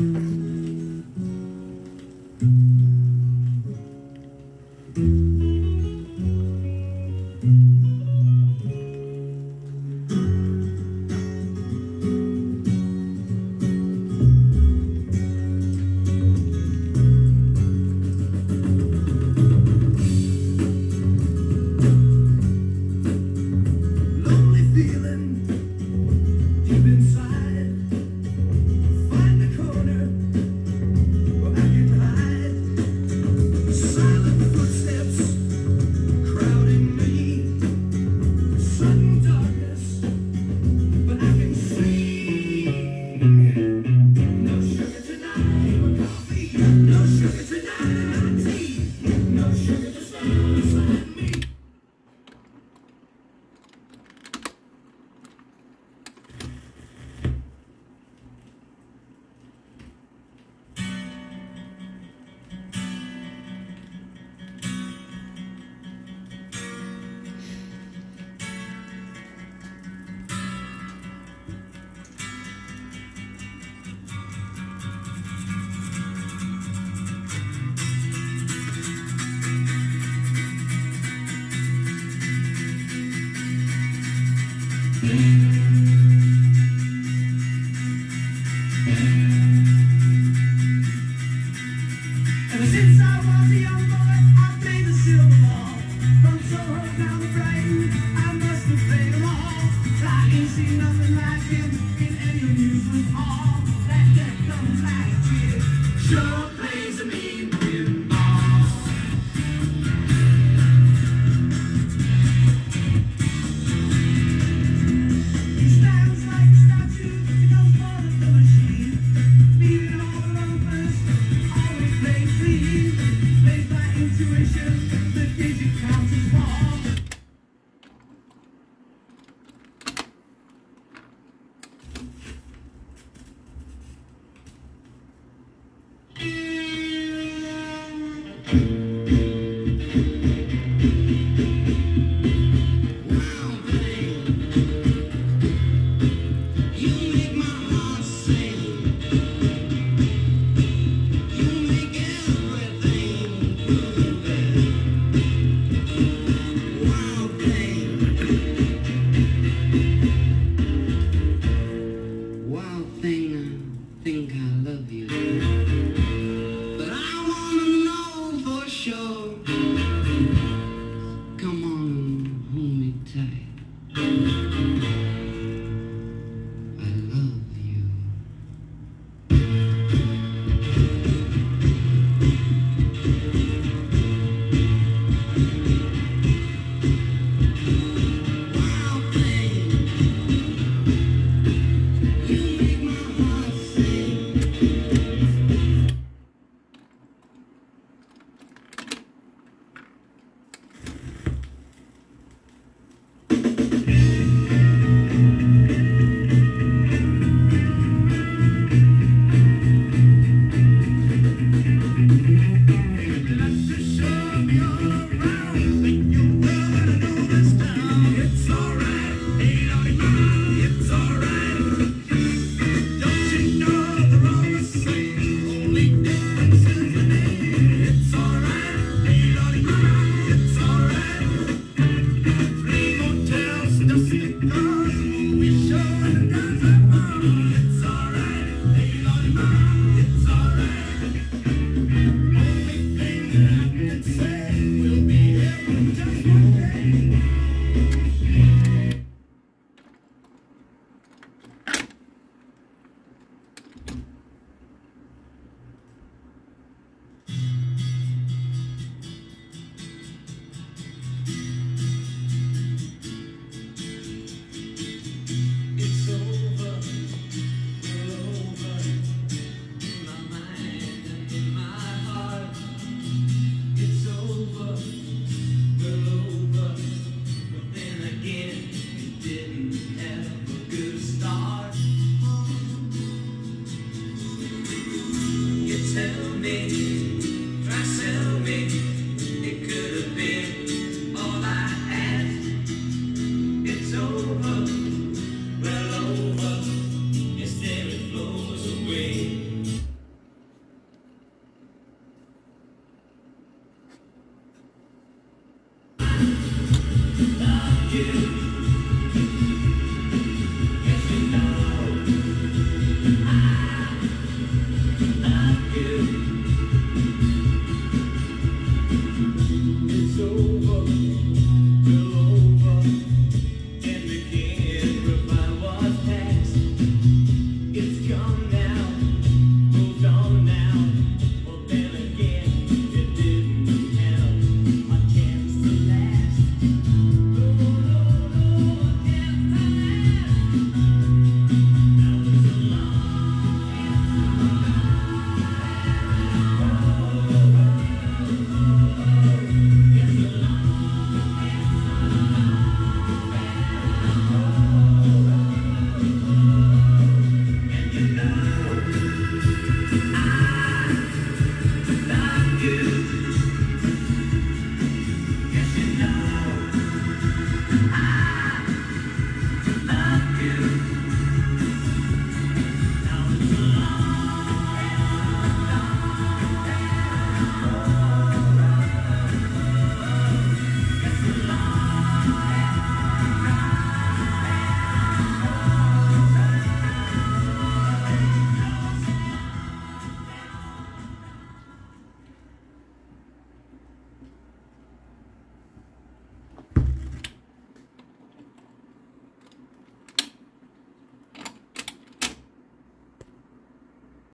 Mm-hmm. Since I was young Dieu.